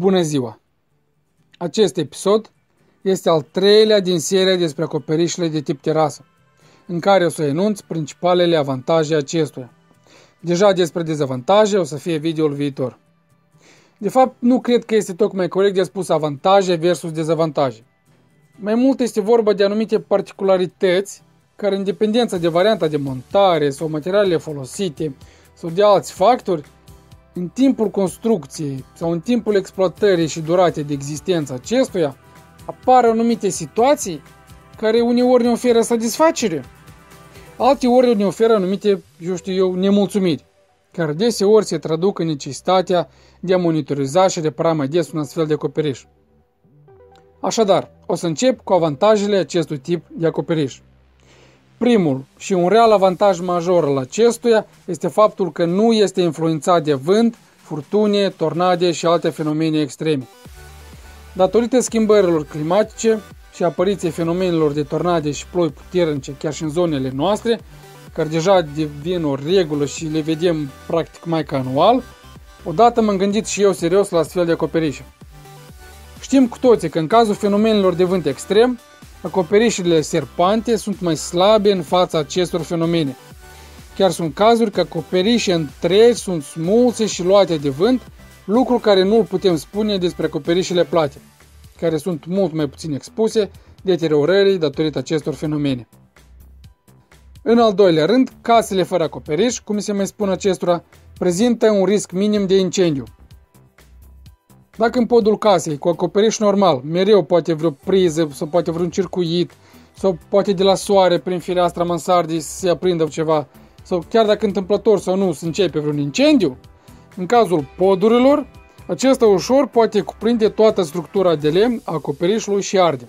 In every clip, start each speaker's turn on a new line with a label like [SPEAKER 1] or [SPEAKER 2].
[SPEAKER 1] Bună ziua! Acest episod este al treilea din seria despre acoperișele de tip terasă, în care o să enunț principalele avantaje acestuia. Deja despre dezavantaje o să fie videoul viitor. De fapt, nu cred că este tocmai corect de spus avantaje versus dezavantaje. Mai mult este vorba de anumite particularități care, în dependență de varianta de montare sau materialele folosite sau de alți factori, în timpul construcției sau în timpul exploatării și duratei de existență acestuia, apar anumite situații care uneori ne oferă satisfacere, alte ori ne oferă anumite, eu știu eu, nemulțumiri, care deseori se traduc în necesitatea de a monitoriza și repara mai des un astfel de acoperiș. Așadar, o să încep cu avantajele acestui tip de acoperiș. Primul și un real avantaj major al acestuia este faptul că nu este influențat de vânt, furtune, tornade și alte fenomene extreme. Datorită schimbărilor climatice și apariției fenomenelor de tornade și ploi puternice chiar și în zonele noastre, care deja devin o regulă și le vedem practic mai ca anual, odată m-am gândit și eu serios la astfel de acoperișe. Știm cu toții că în cazul fenomenelor de vânt extrem, acoperișurile serpante sunt mai slabe în fața acestor fenomene. Chiar sunt cazuri că acoperișe întregi sunt smulse și luate de vânt, lucru care nu îl putem spune despre acoperișele plate, care sunt mult mai puțin expuse deteriorării datorită acestor fenomene. În al doilea rând, casele fără acoperiș, cum se mai spune acestora, prezintă un risc minim de incendiu, dacă în podul casei, cu acoperiș normal, mereu poate vreo priză sau poate vreun circuit sau poate de la soare prin fereastra mansardei să se aprindă ceva sau chiar dacă întâmplător sau nu să începe vreun incendiu, în cazul podurilor, acesta ușor poate cuprinde toată structura de lemn a acoperișului și arde,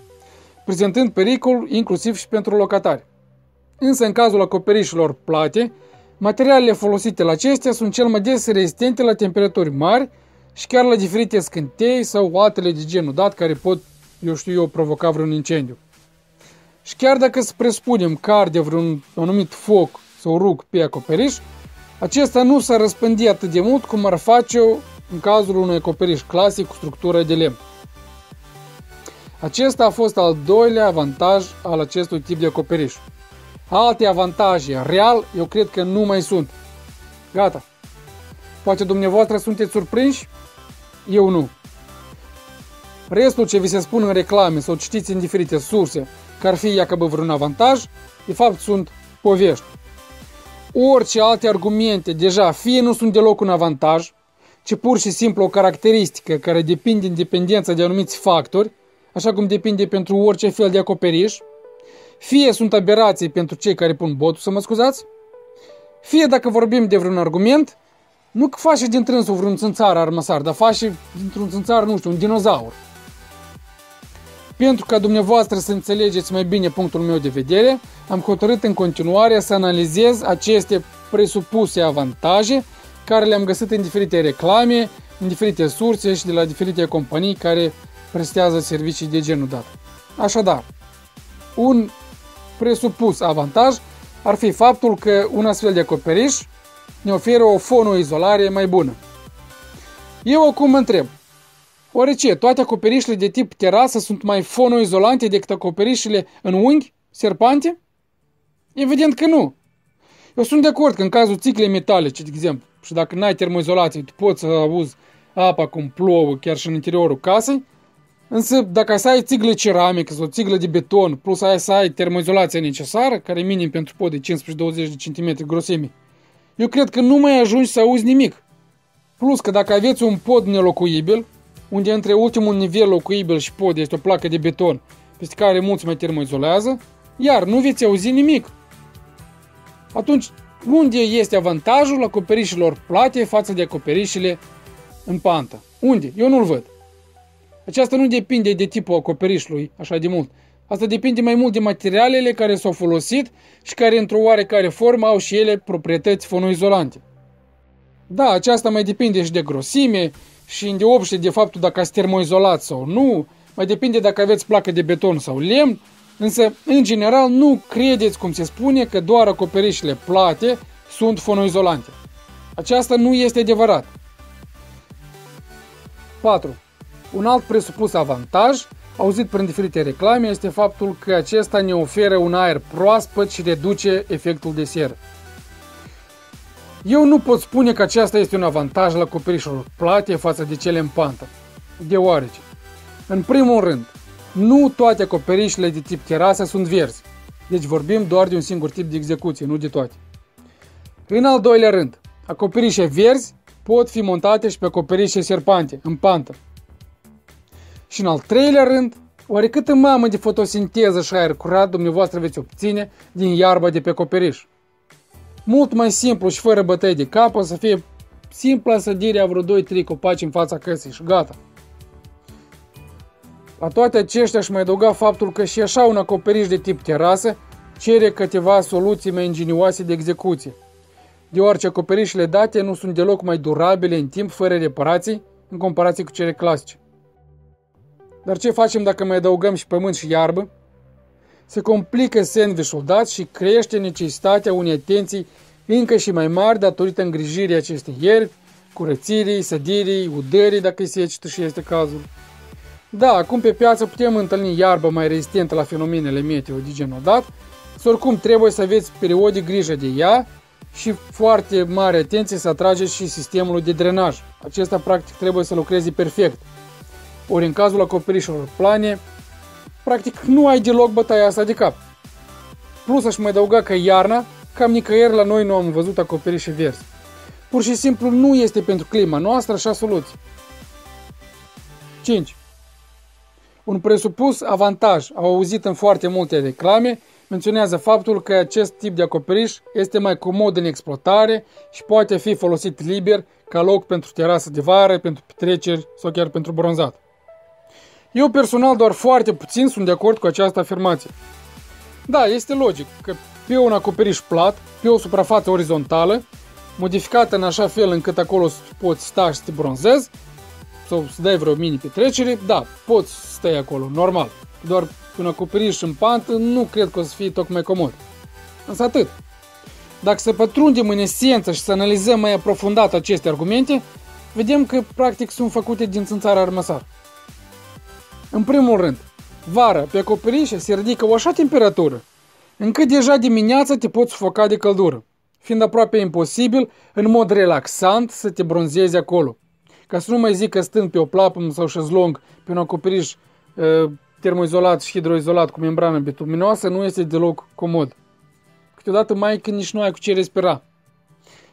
[SPEAKER 1] prezentând pericol inclusiv și pentru locatari. Însă în cazul acoperișilor plate, materialele folosite la acestea sunt cel mai des rezistente la temperaturi mari și chiar la diferite scântei sau altele de genul dat care pot, eu știu eu, provoca vreun incendiu. Și chiar dacă să presupunem că arde vreun anumit foc sau rug pe acoperiș, acesta nu s-ar răspândi atât de mult cum ar face în cazul unui acoperiș clasic cu structură de lemn. Acesta a fost al doilea avantaj al acestui tip de acoperiș. Alte avantaje real, eu cred că nu mai sunt. Gata. Poate dumneavoastră sunteți surprinși? Eu nu. Restul ce vi se spun în reclame sau citiți în diferite surse că ar fi iacăbă vreun avantaj, de fapt sunt povești. Orice alte argumente deja fie nu sunt deloc un avantaj, ci pur și simplu o caracteristică care depinde în dependența de anumiți factori, așa cum depinde pentru orice fel de acoperiș, fie sunt aberații pentru cei care pun botul, să mă scuzați, fie dacă vorbim de vreun argument, nu că face din trânsul vreun țânțar armăsar, dar face dintr-un țânțar, nu știu, un dinozaur. Pentru ca dumneavoastră să înțelegeți mai bine punctul meu de vedere, am hotărât în continuare să analizez aceste presupuse avantaje care le-am găsit în diferite reclame, în diferite surse și de la diferite companii care prestează servicii de genul dat. Așadar, un presupus avantaj ar fi faptul că un astfel de acoperiș ne oferă o fonoizolare mai bună. Eu acum mă întreb, oare ce, toate acoperișele de tip terasă sunt mai fonoizolante decât acoperișele în unghi, serpante? Evident că nu. Eu sunt de acord că în cazul țiglei metalice, de exemplu, și dacă n-ai termoizolație, tu poți să auzi apa cum plouă chiar și în interiorul casei, însă dacă să ai țiglă ceramică sau țiglă de beton, plus ai să ai termoizolația necesară, care e minim pentru pod de 15-20 de cm grosime, eu cred că nu mai ajungi să auzi nimic. Plus că dacă aveți un pod nelocuibil, unde între ultimul nivel locuibil și pod este o placă de beton, peste care mulți mai termoizolează, iar nu veți auzi nimic. Atunci, unde este avantajul acoperișilor plate față de acoperișele în pantă? Unde? Eu nu-l văd. Aceasta nu depinde de tipul acoperișului așa de mult, Asta depinde mai mult de materialele care s-au folosit și care într-o oarecare formă au și ele proprietăți fonoizolante. Da, aceasta mai depinde și de grosime și îndeopște de faptul dacă ați termoizolat sau nu, mai depinde dacă aveți placă de beton sau lemn, însă, în general, nu credeți, cum se spune, că doar acoperișele plate sunt fonoizolante. Aceasta nu este adevărat. 4. Un alt presupus avantaj, auzit prin diferite reclame, este faptul că acesta ne oferă un aer proaspăt și reduce efectul de seră. Eu nu pot spune că aceasta este un avantaj la acoperișul plate față de cele în pantă, deoarece, în primul rând, nu toate acoperișele de tip terasă sunt verzi, deci vorbim doar de un singur tip de execuție, nu de toate. În al doilea rând, acoperișe verzi pot fi montate și pe acoperișe serpante, în pantă. Și în al treilea rând, oare câtă mamă de fotosinteză și aer curat dumneavoastră veți obține din iarba de pe acoperiș? Mult mai simplu și fără bătăi de cap o să fie simpla sădirea vreo 2-3 copaci în fața căsii și gata. La toate aceștia aș mai adăuga faptul că și așa un acoperiș de tip terasă cere câteva soluții mai ingenioase de execuție, deoarece acoperișele date nu sunt deloc mai durabile în timp fără reparații în comparație cu cele clasice. Dar ce facem dacă mai adăugăm și pământ și iarbă? Se complică sandvișul dat și crește necesitatea unei atenții încă și mai mari datorită îngrijirii acestei ierbi, curățirii, sădirii, udării dacă se secetă și este cazul. Da, acum pe piață putem întâlni iarbă mai rezistentă la fenomenele meteo de genul dat, să oricum trebuie să aveți periodic grijă de ea și foarte mare atenție să atrageți și sistemul de drenaj. Acesta practic trebuie să lucreze perfect. Ori în cazul acoperișelor plane, practic nu ai deloc bătaia asta de cap. Plus aș mai adăuga că iarna, cam nicăieri la noi nu am văzut acoperișe verzi. Pur și simplu nu este pentru clima noastră așa soluție. 5. Un presupus avantaj, au auzit în foarte multe reclame, menționează faptul că acest tip de acoperiș este mai comod în exploatare și poate fi folosit liber ca loc pentru terasă de vară, pentru petreceri sau chiar pentru bronzat. Eu personal doar foarte puțin sunt de acord cu această afirmație. Da, este logic că pe un acoperiș plat, pe o suprafață orizontală, modificată în așa fel încât acolo poți sta și să te bronzezi, sau să dai vreo mini petrecere, da, poți stai acolo, normal. Doar un acoperiș în pantă nu cred că o să fie tocmai comod. Însă atât. Dacă să pătrundem în esență și să analizăm mai aprofundat aceste argumente, vedem că practic sunt făcute din țânțara armăsar. În primul rând, vara pe acoperișe se ridică o așa temperatură, încât deja dimineața te poți sufoca de căldură, fiind aproape imposibil în mod relaxant să te bronzezi acolo. Ca să nu mai zic că stând pe o plapă sau șezlong pe un acoperiș uh, termoizolat și hidroizolat cu membrană bituminoasă nu este deloc comod. Câteodată mai când nici nu ai cu ce respira.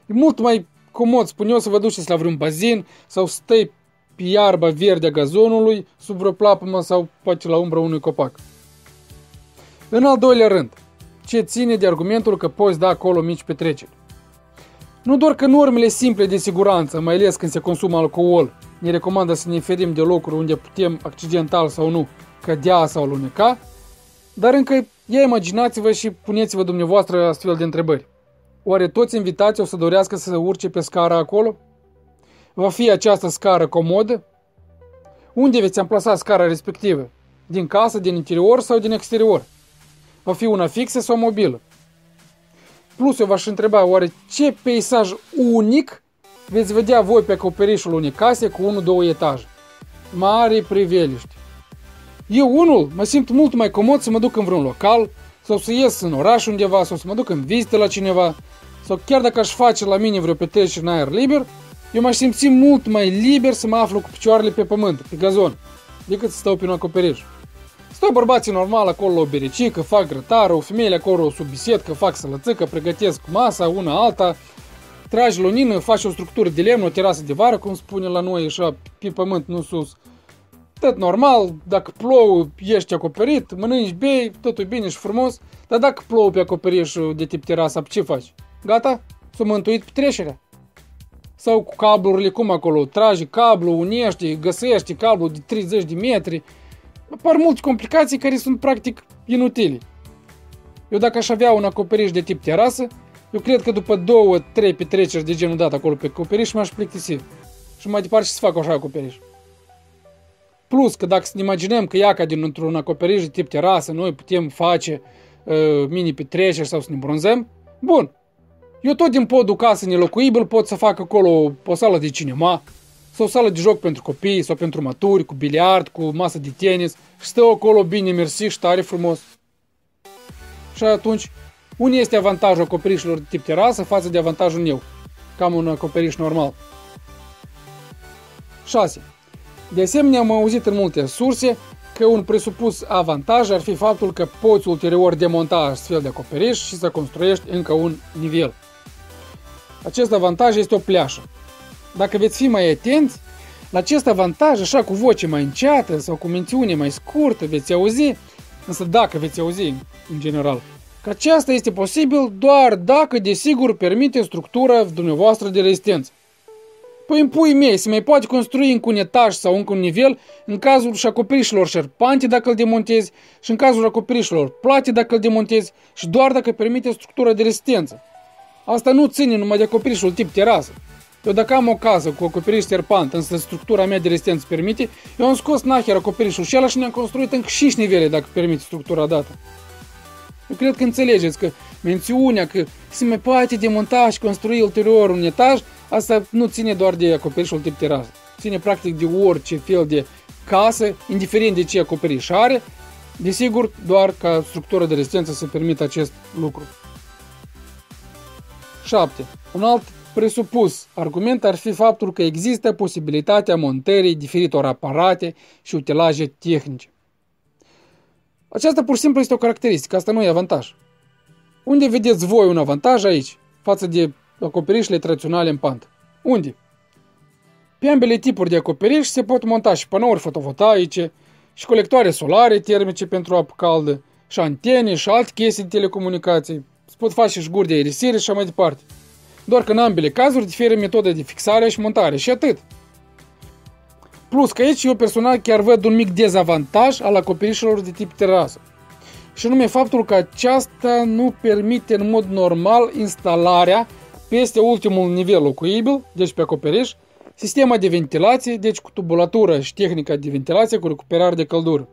[SPEAKER 1] E mult mai comod, spun eu, să vă duceți la vreun bazin sau stai pe iarba verde a gazonului sub vreo plapumă sau poate la umbra unui copac. În al doilea rând, ce ține de argumentul că poți da acolo mici petreceri. Nu doar că normele simple de siguranță, mai ales când se consumă alcool, ne recomandă să ne ferim de locuri unde putem, accidental sau nu, cădea sau luneca, dar încă ia imaginați-vă și puneți-vă dumneavoastră astfel de întrebări. Oare toți invitații o să dorească să urce pe scara acolo? Va fi această scară comodă? Unde veți amplasa scara respectivă? Din casă, din interior sau din exterior? Va fi una fixă sau mobilă? Plus, eu v-aș întreba, oare ce peisaj unic veți vedea voi pe acoperișul unei case cu 1-2 etaje? Mare priveliște. Eu, unul, mă simt mult mai comod să mă duc în vreun local, sau să ies în oraș undeva, sau să mă duc în vizită la cineva, sau chiar dacă aș face la mine vreo petrecere în aer liber, eu m-aș simți mult mai liber să mă aflu cu picioarele pe pământ, pe gazon, decât să stau pe un acoperiș. Stau bărbații normal acolo la o berecică, fac grătară, femeile acolo sub bisetcă, fac sălățică, pregătesc masa, una alta, tragi lunină, faci o structură de lemn, o terasă de vară, cum spune la noi, așa, pe pământ, nu sus. Tot normal, dacă plouă, ești acoperit, mănânci, bei, totul bine și frumos, dar dacă plouă pe acoperiș de tip terasă, ce faci? Gata? S-a mântuit petrecerea? Sau cu cablurile, cum acolo, tragi cablu, unești, găsești cablu de 30 de metri, apar multe complicații care sunt practic inutile. Eu dacă aș avea un acoperiș de tip terasă, eu cred că după două, trei petreceri de genul dat acolo pe acoperiș m-aș plictisi. Și mai departe să fac așa acoperiș. Plus că dacă să ne imaginăm că ia ca dintr-un acoperiș de tip terasă noi putem face uh, mini petreceri sau să ne bronzăm, bun. Eu tot din podul casă nelocuibil pot să fac acolo o sală de cinema, sau o sală de joc pentru copii sau pentru maturi, cu biliard, cu masă de tenis și stă acolo bine mersi și tare frumos. Și atunci, unde este avantajul acoperișilor de tip terasă față de avantajul meu? Cam un acoperiș normal. 6. De asemenea, am auzit în multe surse că un presupus avantaj ar fi faptul că poți ulterior demonta astfel de acoperiș și să construiești încă un nivel. Acest avantaj este o pleașă. Dacă veți fi mai atenți, la acest avantaj, așa cu voce mai înceată sau cu mențiune mai scurtă, veți auzi, însă dacă veți auzi în general, că aceasta este posibil doar dacă desigur permite structura dumneavoastră de rezistență. Păi în pui mei, se mai poate construi încă un etaj sau încă un nivel în cazul și acoperișilor șerpante dacă îl demontezi și în cazul acoperișilor plate dacă îl demontezi și doar dacă permite structura de rezistență. Asta nu ține numai de acoperișul tip terasă. Eu dacă am o casă cu acoperiș serpant, însă structura mea de rezistență permite, eu am scos naher acoperișul și ăla și ne-am construit încă 5 nivele dacă permite structura dată. Eu cred că înțelegeți că mențiunea că se mai poate demonta și construi ulterior un etaj, asta nu ține doar de acoperișul tip terasă. Ține practic de orice fel de casă, indiferent de ce acoperiș are, desigur doar ca structură de rezistență să permită acest lucru. 7. Un alt presupus argument ar fi faptul că există posibilitatea montării diferitor aparate și utilaje tehnice. Aceasta pur și simplu este o caracteristică, asta nu e avantaj. Unde vedeți voi un avantaj aici, față de acoperișele tradiționale în pant? Unde? Pe ambele tipuri de acoperiș se pot monta și panouri fotovoltaice, și colectoare solare termice pentru apă caldă, și antene și alte chestii de telecomunicații. Se pot face și guri de aerisire și așa mai departe. Doar că în ambele cazuri diferă metoda de fixare și montare și atât. Plus că aici eu personal chiar văd un mic dezavantaj al acoperișelor de tip terasă. Și anume faptul că aceasta nu permite în mod normal instalarea peste ultimul nivel locuibil, deci pe acoperiș, sistema de ventilație, deci cu tubulatură și tehnica de ventilație cu recuperare de căldură.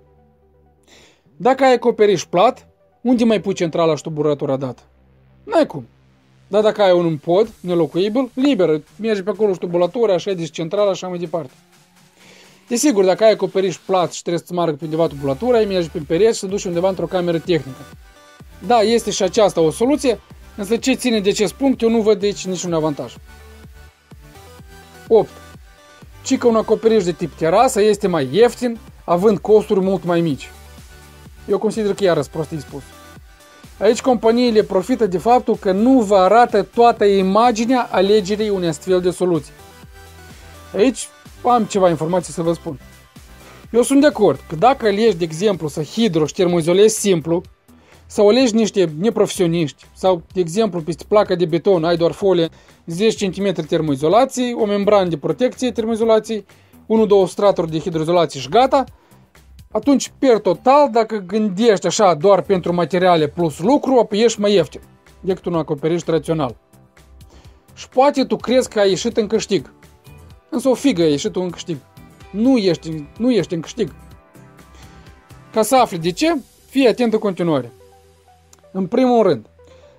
[SPEAKER 1] Dacă ai acoperiș plat, unde mai pui centrala și tubulatura dată? N-ai cum. Dar dacă ai un pod nelocuibil, liber, mergi pe acolo și tubulatura, așa de centrala, așa mai departe. Desigur, dacă ai acoperiș plat și trebuie să-ți margă pe undeva tubulatura, ai mergi pe pereți și să duci undeva într-o cameră tehnică. Da, este și aceasta o soluție, însă ce ține de acest punct, eu nu văd de aici niciun avantaj. 8. Ci că un acoperiș de tip terasă este mai ieftin, având costuri mult mai mici. Eu consider că iarăși prostii spus. Aici companiile profită de faptul că nu vă arată toată imaginea alegerii unei astfel de soluții. Aici am ceva informații să vă spun. Eu sunt de acord că dacă alegi, de exemplu, să hidro și termoizolezi simplu, sau alegi niște neprofesioniști, sau, de exemplu, peste placa de beton ai doar folie 10 cm termoizolație, o membrană de protecție termoizolație, 1-2 straturi de hidroizolație și gata, atunci, per total, dacă gândești așa doar pentru materiale plus lucru, apoi ești mai ieftin decât un acoperiș tradițional. Și poate tu crezi că ai ieșit în câștig. Însă o figă ai ieșit în câștig. Nu ești, nu ești în câștig. Ca să afli de ce, fii atent în continuare. În primul rând,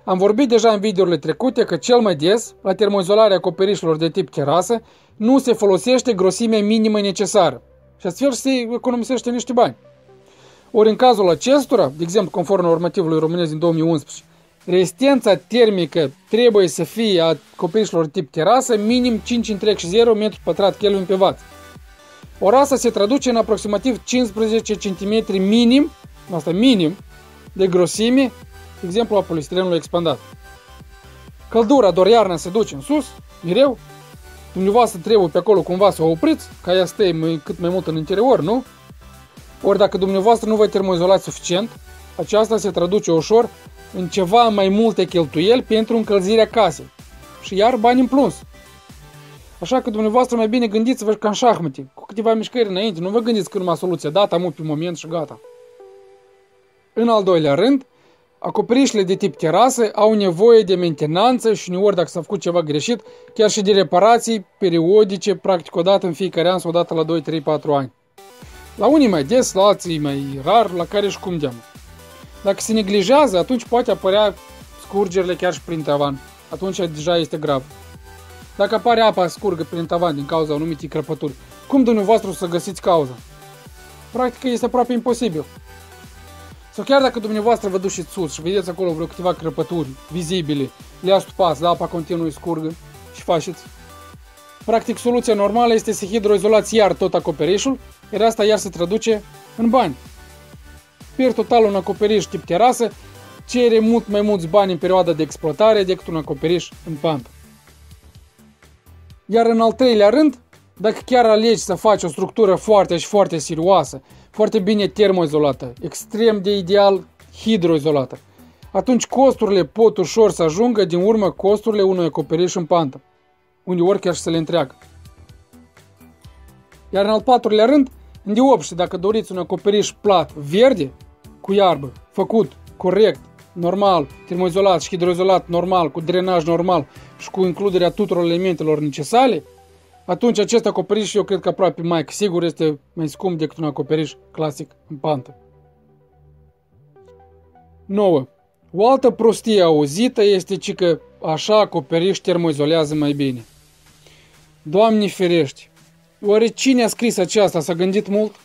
[SPEAKER 1] am vorbit deja în videourile trecute că cel mai des, la termoizolarea acoperișilor de tip terasă, nu se folosește grosimea minimă necesară și astfel se economisește niște bani. Ori în cazul acestora, de exemplu conform normativului românesc din 2011, rezistența termică trebuie să fie a acoperișilor tip terasă minim 5,0 m2 Kelvin pe watt. Ori asta se traduce în aproximativ 15 cm minim, asta minim, de grosime, de exemplu a polistirenului expandat. Căldura doar iarna se duce în sus, mereu, dumneavoastră trebuie pe acolo cumva să o opriți, ca ea stă mai, cât mai mult în interior, nu? Ori dacă dumneavoastră nu vă termoizolați suficient, aceasta se traduce ușor în ceva mai multe cheltuieli pentru încălzirea casei. Și iar bani în plus. Așa că dumneavoastră mai bine gândiți-vă ca în șahmate, cu câteva mișcări înainte, nu vă gândiți că numai soluția dată, am pe moment și gata. În al doilea rând, Acoperișele de tip terasă au nevoie de mentenanță și uneori dacă s-a făcut ceva greșit, chiar și de reparații periodice, practic o dată în fiecare an sau o dată la 2, 3, 4 ani. La unii mai des, la alții mai rar, la care și cum deam. Dacă se neglijează, atunci poate apărea scurgerile chiar și prin tavan. Atunci deja este grav. Dacă apare apa scurgă prin tavan din cauza anumitei crăpături, cum dumneavoastră o să găsiți cauza? Practic este aproape imposibil. Sau chiar dacă dumneavoastră vă duceți sus și vedeți acolo vreo câteva crăpături vizibile, le astupați, dar apa continuă scurgă și faceți. Practic, soluția normală este să hidroizolați iar tot acoperișul, iar asta iar se traduce în bani. Per total un acoperiș tip terasă cere mult mai mulți bani în perioada de exploatare decât un acoperiș în pantă. Iar în al treilea rând, dacă chiar alegi să faci o structură foarte și foarte serioasă, foarte bine termoizolată, extrem de ideal hidroizolată, atunci costurile pot ușor să ajungă din urmă costurile unui acoperiș în pantă, uneori chiar și să le întreagă. Iar în al patrulea rând, îndeopște dacă doriți un acoperiș plat verde, cu iarbă, făcut corect, normal, termoizolat și hidroizolat normal, cu drenaj normal și cu includerea tuturor elementelor necesare, atunci acest acoperiș eu cred că aproape mai sigur este mai scump decât un acoperiș clasic în pantă. 9. O altă prostie auzită este ci că așa acoperiș termoizolează mai bine. Doamne ferești! Oare cine a scris aceasta? S-a gândit mult?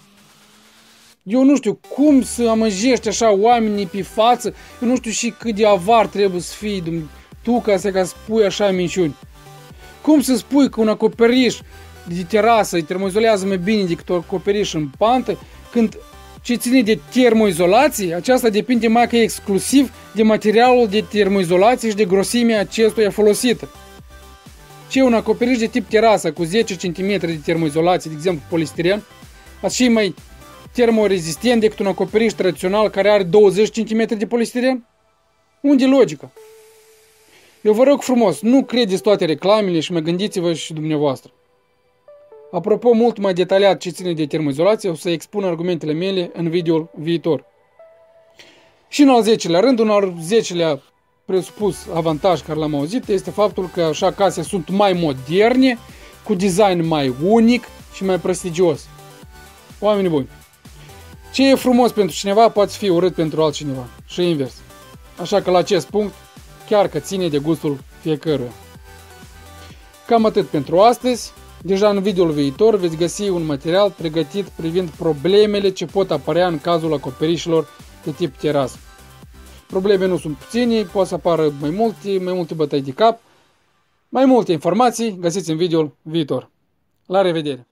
[SPEAKER 1] Eu nu știu cum să amăjești așa oamenii pe față, eu nu știu și cât de avar trebuie să fii tu ca să ca spui așa minciuni. Cum să spui că un acoperiș de terasă îi termoizolează mai bine decât un acoperiș în pantă, când ce ține de termoizolație, aceasta depinde mai că exclusiv de materialul de termoizolație și de grosimea acestuia folosită. Ce un acoperiș de tip terasă cu 10 cm de termoizolație, de exemplu polistiren, așa mai termorezistent decât un acoperiș tradițional care are 20 cm de polistiren? Unde logica? Eu vă rog frumos, nu credeți toate reclamele și mai gândiți-vă și dumneavoastră. Apropo, mult mai detaliat ce ține de termoizolație, o să expun argumentele mele în videoul viitor. Și în al 10-lea rând, un al 10-lea presupus avantaj care l-am auzit este faptul că așa case sunt mai moderne, cu design mai unic și mai prestigios. Oamenii buni, ce e frumos pentru cineva poate fi urât pentru altcineva și invers. Așa că la acest punct, chiar că ține de gustul fiecăruia. Cam atât pentru astăzi. Deja în videoul viitor veți găsi un material pregătit privind problemele ce pot apărea în cazul acoperișilor de tip terasă. Probleme nu sunt puține, poate să apară mai multe, mai multe bătăi de cap. Mai multe informații găsiți în videoul viitor. La revedere!